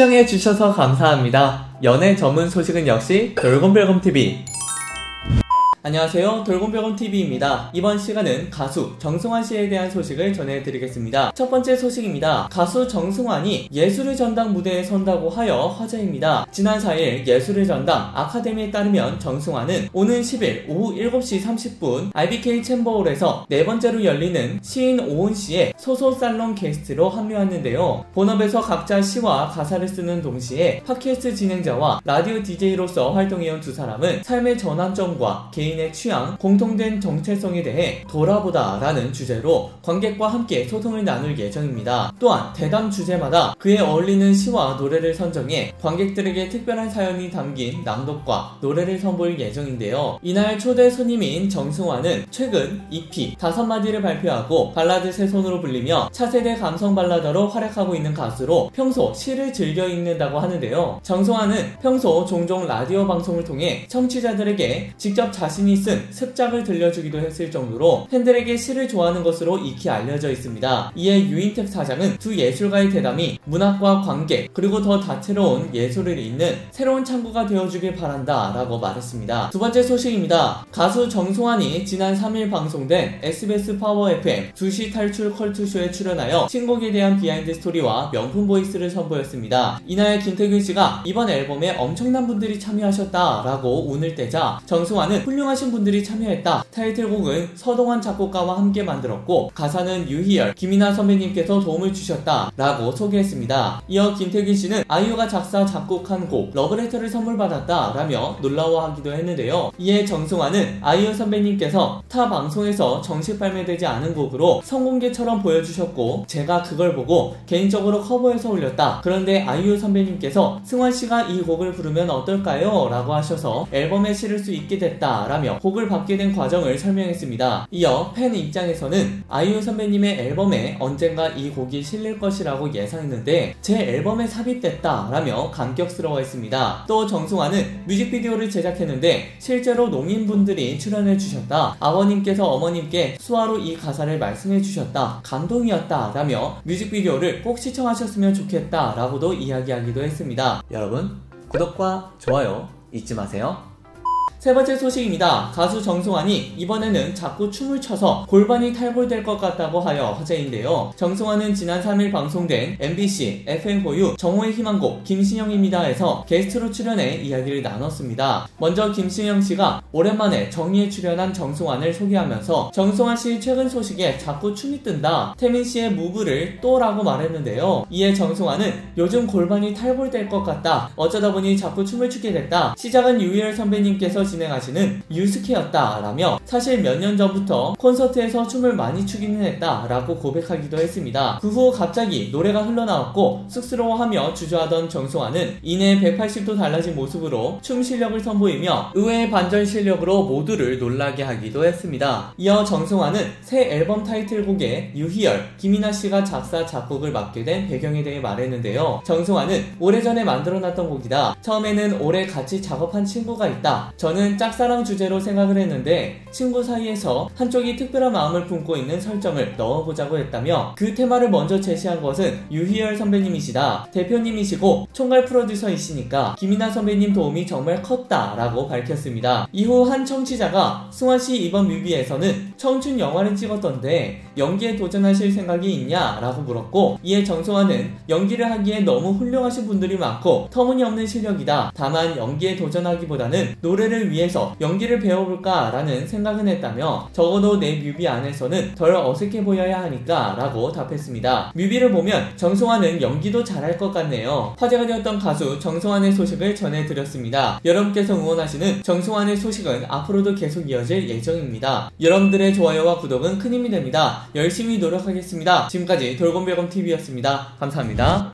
시청해주셔서 감사합니다. 연예 전문 소식은 역시 돌곰별곰TV. 안녕하세요. 돌곰별곰TV입니다. 이번 시간은 가수 정승환 씨에 대한 소식을 전해드리겠습니다. 첫 번째 소식입니다. 가수 정승환이 예술의 전당 무대에 선다고 하여 화제입니다. 지난 4일 예술의 전당 아카데미에 따르면 정승환은 오는 10일 오후 7시 30분 IBK 챔버홀에서 네 번째로 열리는 시인 오은 씨의 소소 살롱 게스트로 합류했는데요. 본업에서 각자 시와 가사를 쓰는 동시에 팟캐스트 진행자와 라디오 DJ로서 활동해온 두 사람은 삶의 전환점과 개인 개인의 취향, 공통된 정체성에 대해 돌아보다 라는 주제로 관객과 함께 소통을 나눌 예정입니다. 또한 대담 주제마다 그에 어울리는 시와 노래를 선정해 관객들에게 특별한 사연이 담긴 낭독과 노래를 선보일 예정인데요. 이날 초대 손님인 정승환은 최근 EP 다섯 마디를 발표하고 발라드 세손으로 불리며 차세대 감성 발라더로 활약하고 있는 가수로 평소 시를 즐겨 읽는다고 하는데요. 정승환은 평소 종종 라디오 방송을 통해 청취자들에게 직접 자신 자신이 쓴 습작을 들려주기도 했을 정도로 팬들에게 시를 좋아하는 것으로 익히 알려져 있습니다. 이에 유인택 사장은 두 예술가의 대담이 문학과 관계 그리고 더 다채로운 예술을 잇는 새로운 창구가 되어주길 바란다 라고 말했습니다. 두 번째 소식입니다. 가수 정승환이 지난 3일 방송된 SBS 파워 FM 2시 탈출 컬투쇼에 출연하여 신곡에 대한 비하인드 스토리와 명품 보이스를 선보였습니다. 이날 김태균 씨가 이번 앨범에 엄청난 분들이 참여하셨다 라고 운을 떼자 정승환은 훌륭한 훌륭하신 분들이 참여했다. 타이틀곡은 서동환 작곡가와 함께 만들었고 가사는 유희열, 김이나 선배님께서 도움을 주셨다. 라고 소개했습니다. 이어 김태균 씨는 아이유가 작사, 작곡한 곡 러브레터를 선물 받았다. 라며 놀라워하기도 했는데요. 이에 정승환은 아이유 선배님께서 타 방송에서 정식 발매되지 않은 곡으로 선공개처럼 보여주셨고 제가 그걸 보고 개인적으로 커버해서 올렸다. 그런데 아이유 선배님께서 승환 씨가 이 곡을 부르면 어떨까요? 라고 하셔서 앨범에 실을 수 있게 됐다. 라며 곡을 받게 된 과정을 설명했습니다. 이어 팬 입장에서는 아이유 선배님의 앨범에 언젠가 이 곡이 실릴 것이라고 예상했는데 제 앨범에 삽입됐다 라며 감격스러워했습니다. 또 정승환은 뮤직비디오를 제작했는데 실제로 농인분들이 출연해 주셨다. 아버님께서 어머님께 수화로 이 가사를 말씀해 주셨다. 감동이었다 라며 뮤직비디오를 꼭 시청하셨으면 좋겠다 라고도 이야기하기도 했습니다. 여러분 구독과 좋아요 잊지 마세요. 세 번째 소식입니다. 가수 정승환이 이번에는 자꾸 춤을 춰서 골반이 탈골될 것 같다고 하여 화제인데요. 정승환은 지난 3일 방송된 MBC FM4U 정호의 희망곡 김신영입니다에서 게스트로 출연해 이야기를 나눴습니다. 먼저 김신영 씨가 오랜만에 정의에 출연한 정승환을 소개하면서 정승환 씨 최근 소식에 자꾸 춤이 뜬다. 태민 씨의 무브를 또라고 말했는데요. 이에 정승환은 요즘 골반이 탈골될 것 같다. 어쩌다 보니 자꾸 춤을 추게 됐다. 시작은 유희열 선배님께서 진행하시는 유스케였다라며 사실 몇 년 전부터 콘서트에서 춤을 많이 추기는 했다라고 고백하기도 했습니다. 그 후 갑자기 노래가 흘러나왔고 쑥스러워하며 주저하던 정승환은 이내 180도 달라진 모습으로 춤 실력을 선보이며 의외의 반전 실력으로 모두를 놀라게 하기도 했습니다. 이어 정승환은 새 앨범 타이틀곡에 유희열, 김이나 씨가 작사 작곡을 맡게 된 배경에 대해 말했는데요. 정승환은 오래전에 만들어놨던 곡이다. 처음에는 오래 같이 작업한 친구가 있다. 저는 저는 짝사랑 주제로 생각을 했는데 친구 사이에서 한쪽이 특별한 마음을 품고 있는 설정을 넣어보자고 했다며 그 테마를 먼저 제시한 것은 유희열 선배님이시다. 대표님이시고 총괄 프로듀서이시니까 김이나 선배님 도움이 정말 컸다라고 밝혔습니다. 이후 한 청취자가 승환 씨 이번 뮤비에서는 청춘 영화를 찍었던데 연기에 도전하실 생각이 있냐? 라고 물었고 이에 정소환은 연기를 하기에 너무 훌륭하신 분들이 많고 터무니없는 실력이다. 다만 연기에 도전하기보다는 노래를 위해서 연기를 배워볼까 라는 생각은 했다며 적어도 내 뮤비 안에서는 덜 어색해 보여야 하니까 라고 답했습니다. 뮤비를 보면 정승환은 연기도 잘할 것 같네요. 화제가 되었던 가수 정승환의 소식을 전해드렸습니다. 여러분께서 응원하시는 정승환의 소식은 앞으로도 계속 이어질 예정입니다. 여러분들의 좋아요와 구독은 큰 힘이 됩니다. 열심히 노력하겠습니다. 지금까지 돌곰별검TV였습니다. 감사합니다.